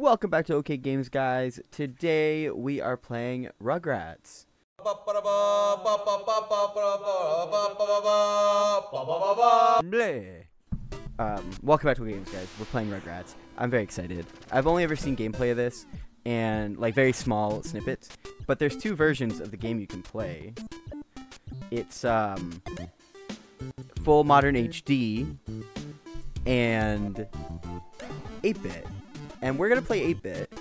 Welcome back to OhKay Games, guys. Today we are playing Rugrats. Um, welcome back to OhKay Games, guys. We're playing Rugrats. I'm very excited. I've only ever seen gameplay of this, and like very small snippets. But there's two versions of the game you can play. It's um, full modern HD and 8-bit. And we're gonna play 8-bit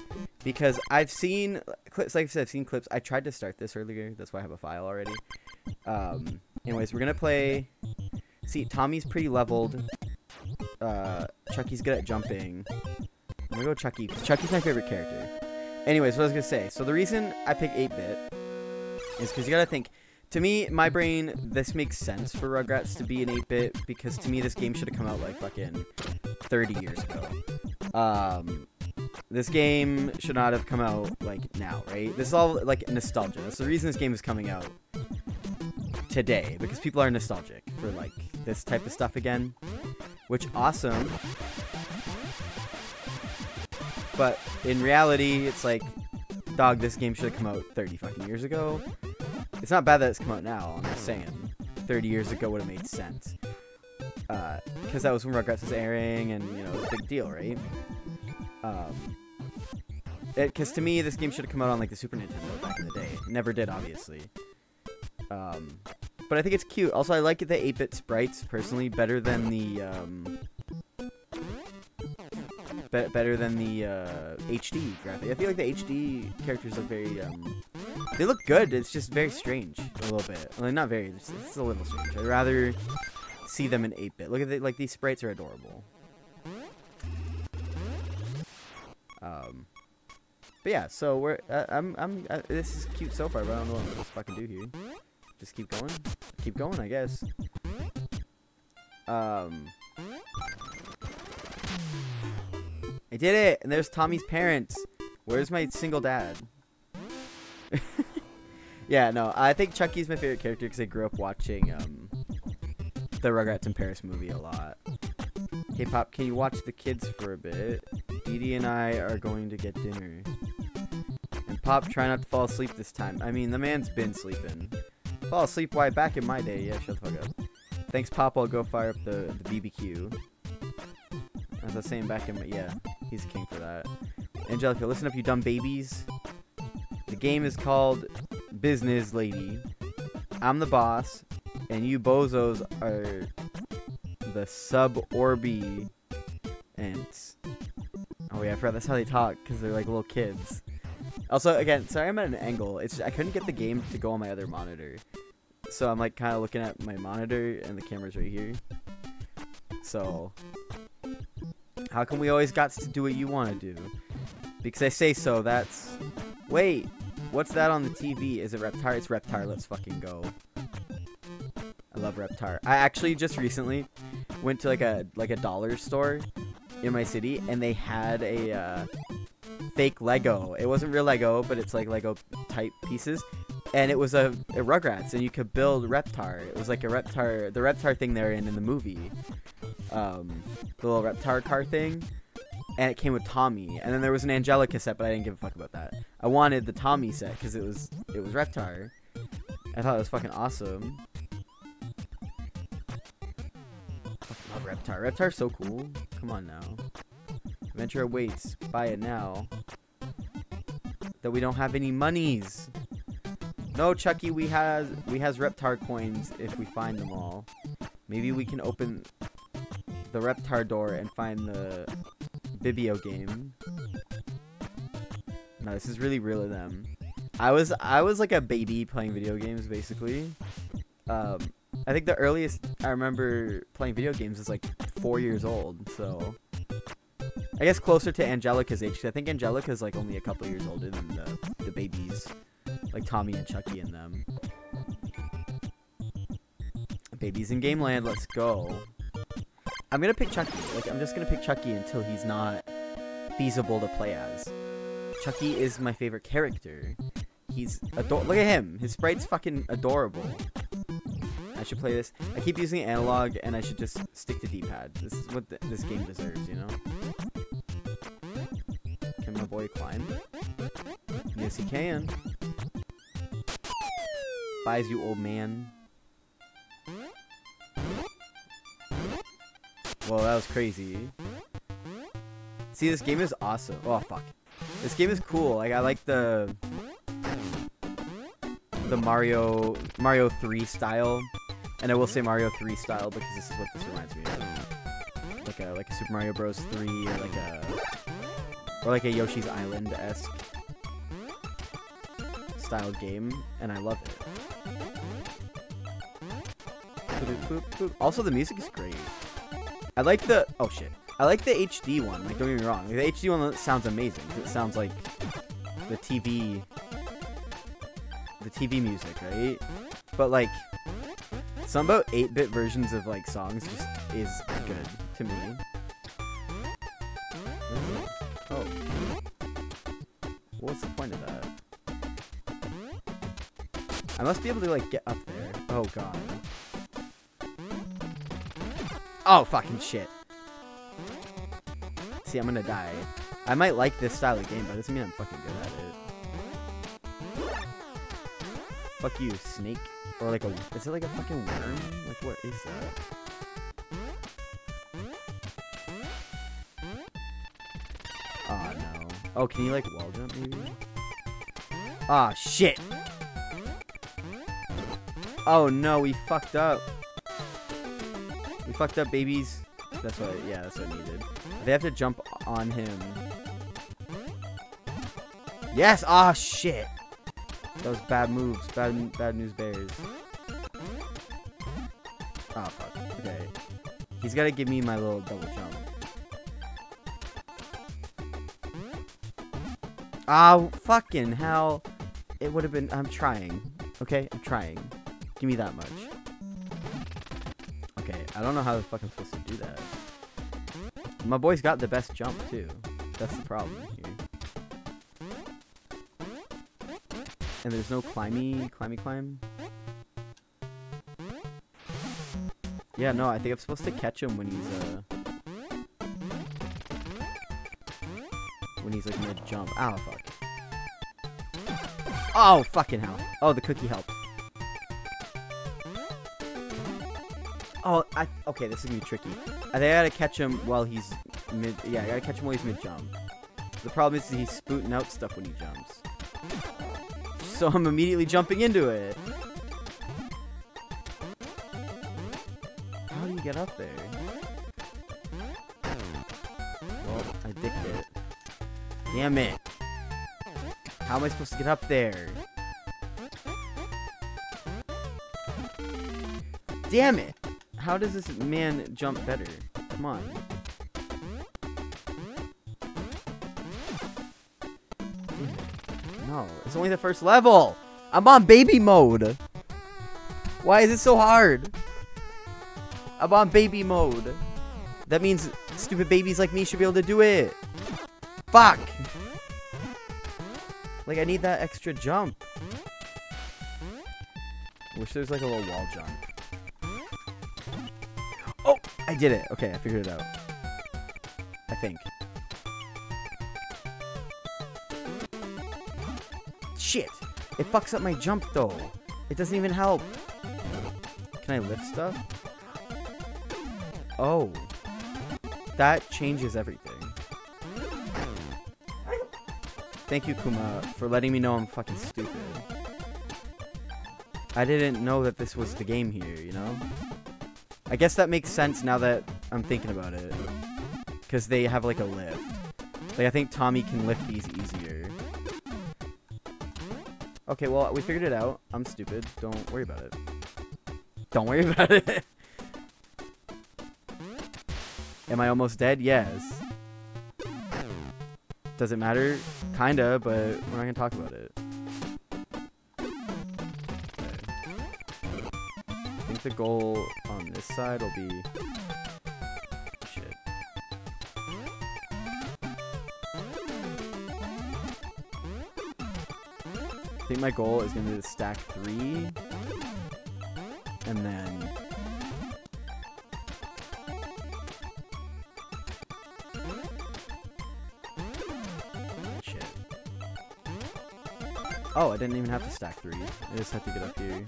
because I've seen clips. Like I said, I've seen clips. I tried to start this earlier. That's why I have a file already. Um, anyways, we're gonna play. See, Tommy's pretty leveled. Uh, Chucky's good at jumping. I'm gonna go Chucky. Chucky's my favorite character. Anyways, what I was gonna say. So the reason I pick 8-bit is because you gotta think. To me, my brain, this makes sense for Rugrats to be an 8-bit because to me this game should have come out like fucking 30 years ago. Um, this game should not have come out like now, right? This is all like nostalgia. That's the reason this game is coming out today because people are nostalgic for like this type of stuff again, which awesome. But in reality, it's like, dog, this game should have come out 30 fucking years ago. It's not bad that it's come out now. I'm just saying, 30 years ago would have made sense. Uh, because that was when Rugrats was airing, and you know, it was a big deal, right? Um, because to me, this game should have come out on like the Super Nintendo back in the day. It never did, obviously. Um, but I think it's cute. Also, I like the 8-bit sprites personally better than the um, be better than the uh, HD graphic. I feel like the HD characters look very um, they look good. It's just very strange a little bit. Not very. It's, it's a little strange. I'd rather see them in 8-bit. Look at the, like these sprites are adorable. But yeah, so we're uh, I'm I'm uh, this is cute so far, but I don't know what I'm to fucking do here. Just keep going, keep going, I guess. Um, I did it, and there's Tommy's parents. Where's my single dad? yeah, no, I think Chucky's my favorite character because I grew up watching um the Rugrats in Paris movie a lot. Hey Pop, can you watch the kids for a bit? Dee and I are going to get dinner. Pop, try not to fall asleep this time. I mean, the man's been sleeping. Fall asleep, why? Back in my day. Yeah, shut the fuck up. Thanks, Pop. I'll go fire up the, the BBQ. As I was saying back in my... Yeah, he's king for that. Angelica, listen up, you dumb babies. The game is called Business Lady. I'm the boss, and you bozos are the sub Orby ants. Oh yeah, I forgot that's how they talk because they're like little kids. Also, again, sorry I'm at an angle. It's I couldn't get the game to go on my other monitor, so I'm like kind of looking at my monitor and the camera's right here. So, how come we always got to do what you want to do? Because I say so. That's wait. What's that on the TV? Is it Reptar? It's Reptar. Let's fucking go. I love Reptar. I actually just recently went to like a like a dollar store in my city and they had a uh, fake Lego. It wasn't real Lego, but it's like Lego type pieces. And it was a, a Rugrats, and you could build Reptar. It was like a Reptar, the Reptar thing they're in in the movie, um, the little Reptar car thing, and it came with Tommy. And then there was an Angelica set, but I didn't give a fuck about that. I wanted the Tommy set because it was it was Reptar. I thought it was fucking awesome. Fucking love Reptar. Reptar's so cool. Come on now. Adventure awaits. Buy it now. That we don't have any monies. No, Chucky, we has we has Reptar coins if we find them all. Maybe we can open the Reptar door and find the Bibio game. No, this is really real of them. I was I was like a baby playing video games basically. Um, I think the earliest I remember playing video games is like four years old. So I guess closer to Angelica's age. 'cause I think Angelica's like only a couple years older than the the babies, like Tommy and Chucky and them. Babies in Game Land, let's go. I'm gonna pick Chucky. Like I'm just gonna pick Chucky until he's not feasible to play as. Chucky is my favorite character. He's ador- Look at him. His sprite's fucking adorable. I should play this. I keep using analog, and I should just stick to D-pad. This is what th this game deserves, you know. Boy climb? Yes, he can. Buys you, old man. Well, that was crazy. See, this game is awesome. Oh, fuck. This game is cool. Like, I like the... The Mario... Mario 3 style. And I will say Mario 3 style because this is what this reminds me of. Like a, like a Super Mario Bros. 3 or like a... Or like a Yoshi's Island esque style game, and I love it. Also, the music is great. I like the oh shit. I like the HD one. Like, don't get me wrong. the HD one sounds amazing. It sounds like the TV, the TV music, right? But like, some about 8-bit versions of like songs just is good to me. I must be able to, like, get up there. Oh, God. Oh, fucking shit. See, I'm gonna die. I might like this style of game, but it doesn't mean I'm fucking good at it. Fuck you, snake. Or like a... Is it like a fucking worm? Like, what is that? Oh, no. Oh, can you, like, wall jump, maybe? Ah, oh, shit! Oh no, we fucked up. We fucked up, babies. That's what, yeah, that's what I needed. They have to jump on him. Yes! Ah, oh, shit! Those bad moves. Bad, bad news bears. Oh, fuck. Okay. He's gotta give me my little double jump. Oh, fucking hell. It would have been... I'm trying. Okay? I'm trying. Give me that much. Okay, I don't know how the fuck I'm supposed to do that. My boy's got the best jump, too. That's the problem here. And there's no climby, climby climb. Yeah, no, I think I'm supposed to catch him when he's, uh... When he's, like, mid-jump. Ow, fuck. Oh, fucking hell. Oh, the cookie helped. Oh, I, okay, this is gonna be tricky. I think I gotta catch him while he's mid. Yeah, I gotta catch him while he's mid jump. The problem is he's spooting out stuff when he jumps. So I'm immediately jumping into it. How do you get up there? Well, I dicked it. Damn it. How am I supposed to get up there? Damn it! How does this man jump better? Come on. No, it's only the first level. I'm on baby mode. Why is it so hard? I'm on baby mode. That means stupid babies like me should be able to do it. Fuck. Like, I need that extra jump. Wish there's like a little wall jump. I did it. Okay, I figured it out. I think. Shit! It fucks up my jump, though. It doesn't even help. Can I lift stuff? Oh. That changes everything. Thank you, Kuma, for letting me know I'm fucking stupid. I didn't know that this was the game here, you know? I guess that makes sense now that I'm thinking about it. Because they have like a lift. Like I think Tommy can lift these easier. Okay, well, we figured it out. I'm stupid. Don't worry about it. Don't worry about it. Am I almost dead? Yes. Does it matter? Kinda, but we're not gonna talk about it. The goal on this side will be... Shit. I think my goal is going to be to stack three. And then... Oh, I didn't even have to stack three. I just had to get up here.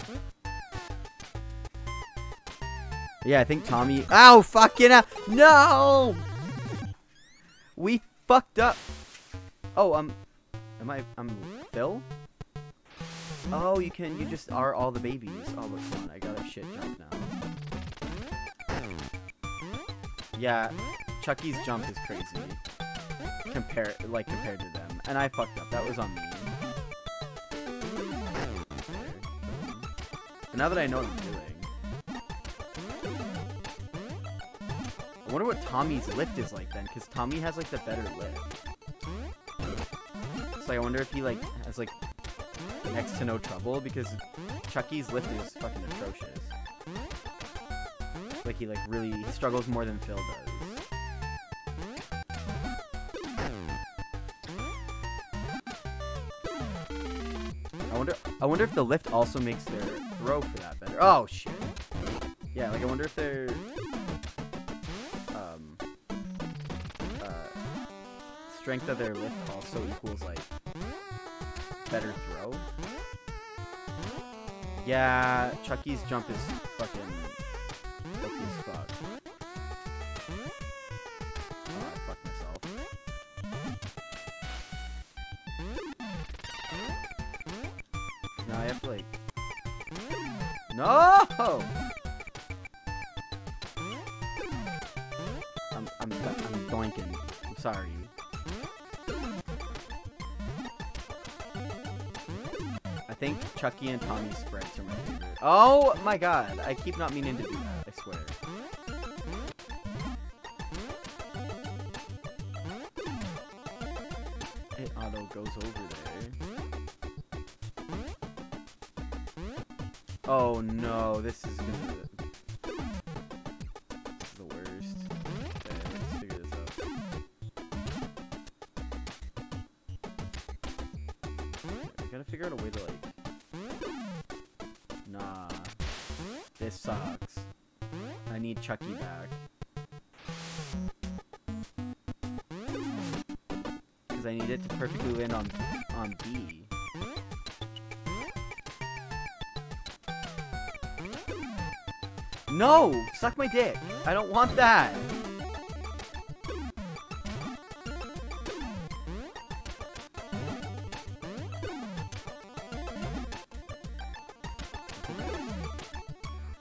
Yeah, I think Tommy. Ow, fucking hell. No! We fucked up. Oh, um, am I? I'm Phil. Oh, you can. You just are all the babies. Oh, come on. I got a shit jump now. Yeah, Chucky's jump is crazy. Compare, like compared to them, and I fucked up. That was on me. Now that I know what I'm doing, I wonder what Tommy's lift is like then, because Tommy has like the better lift. So I wonder if he like has like next to no trouble because Chucky's lift is fucking atrocious. Like he like really struggles more than Phil does. I wonder I wonder if the lift also makes their throw for that better. Oh shit. Yeah, like I wonder if their strength of their lift also equals like better throw. Yeah, Chucky's jump is fucking fuck. Chucky and Tommy are my favorite. Oh my god! I keep not meaning to do that. I swear. It auto goes over there. Oh no, this is gonna. Is the worst. Okay, let's figure this out. I gotta figure out a way to like. Chucky back. Because I need it to perfectly land on on B. No! Suck my dick! I don't want that!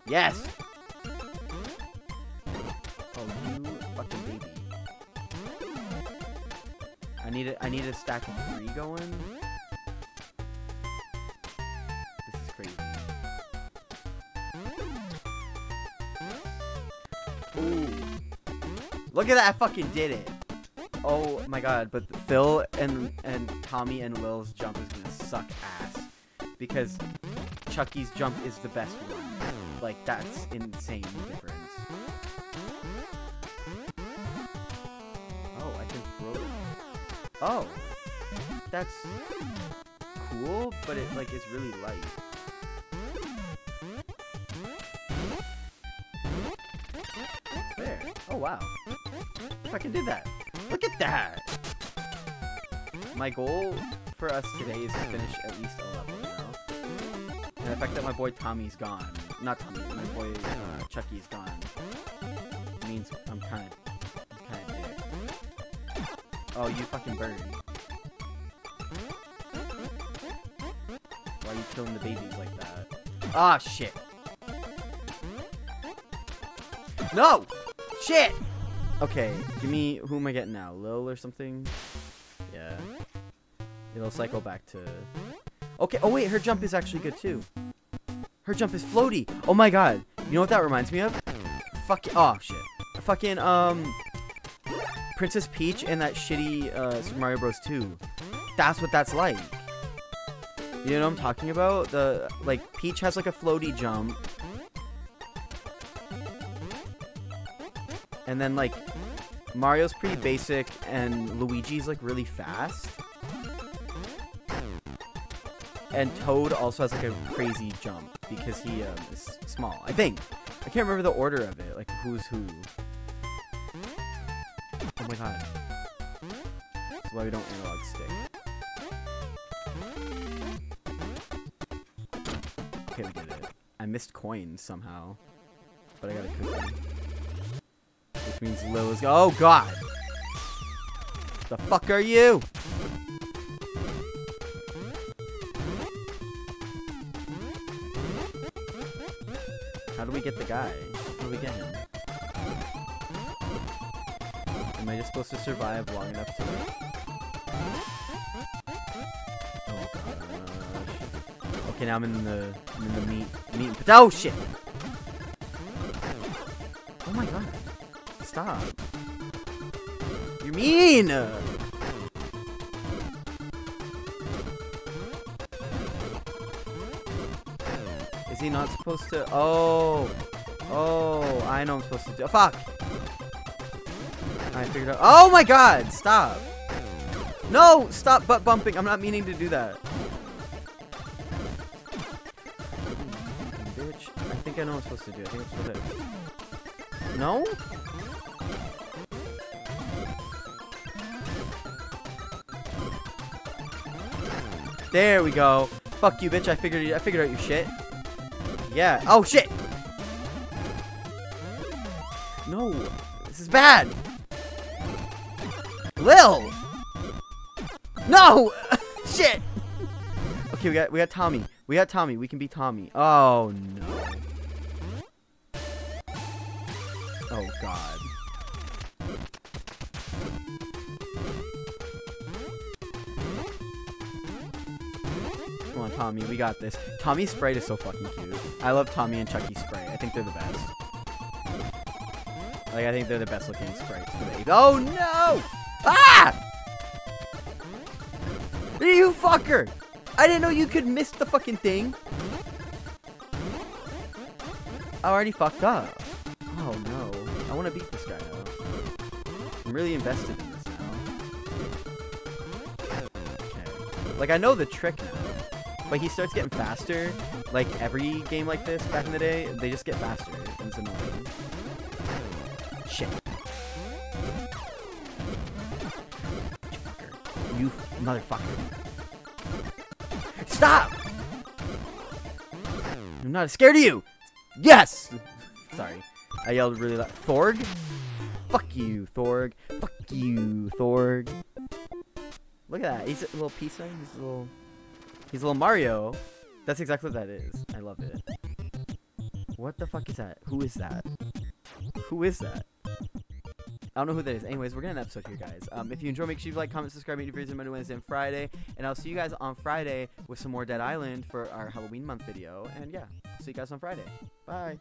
Yes! Stack of three going. This is crazy. Ooh. Look at that, I fucking did it. Oh my god, but Phil and and Tommy and Lil's jump is gonna suck ass. Because Chucky's jump is the best one. Like, that's insane difference. Oh, I can throw it. Oh. That's cool, but it, like, it's really light. There. Oh, wow. I can do that. Look at that! My goal for us today is to finish at least a level, know? And the fact that my boy Tommy's gone, not Tommy, my boy uh, Chucky's gone, means I'm kind of, kind of dick. Oh, you fucking bird. Killing the babies like that? Ah, shit. No! Shit! Okay, give me, who am I getting now? Lil or something? Yeah. It'll cycle back to... Okay, oh wait, her jump is actually good too. Her jump is floaty. Oh my god. You know what that reminds me of? Fucking, oh shit. Fucking, um... Princess Peach and that shitty, uh, Super Mario Bros. 2. That's what that's like. You know what I'm talking about? The, like, Peach has like a floaty jump. And then, like, Mario's pretty basic, and Luigi's, like, really fast. And Toad also has, like, a crazy jump, because he um, is small. I think. I can't remember the order of it, like, who's who. Oh my god. That's why we don't analog stick. Missed coins somehow. But I got a cookie. Which means Lil is- Oh, God! The fuck are you? How do we get the guy? How do we get him? Am I just supposed to survive long enough to... Okay, now I'm in the I'm in the meat meat and Oh shit! Oh my god. Stop. You're mean! Is he not supposed to? Oh. Oh, I know I'm supposed to do. Fuck! I figured out. Oh my god! Stop! No! Stop butt bumping! I'm not meaning to do that. Think I know what I'm supposed to do. I think I'm supposed to. No? There we go. Fuck you, bitch. I figured I figured out your shit. Yeah. Oh shit. No. This is bad. Lil. No. shit. Okay, we got we got Tommy. We got Tommy. We can be Tommy. Oh no. God. Come on, Tommy. We got this. Tommy's Sprite is so fucking cute. I love Tommy and Chucky Sprite. I think they're the best. Like, I think they're the best looking sprites. Oh no! Ah! You fucker! I didn't know you could miss the fucking thing. I already fucked up. Oh want to beat this guy though. I'm really invested in this now. Okay. Like I know the trick now. But he starts getting faster. Like every game like this back in the day, they just get faster. It's annoying. Shit. You motherfucker. Stop! I'm not scared of you! Yes! Sorry. I yelled really loud. Thorg? Fuck you, Thorg. Fuck you, Thorg. Look at that. He's a little peace sign. He's a little... He's a little Mario. That's exactly what that is. I love it. What the fuck is that? Who is that? Who is that? I don't know who that is. Anyways, we're gonna end the episode here, guys. Um, if you enjoy, make sure you like, comment, subscribe, make your videos Monday, Wednesday, and Friday. And I'll see you guys on Friday with some more Dead Island for our Halloween month video. And yeah, see you guys on Friday. Bye.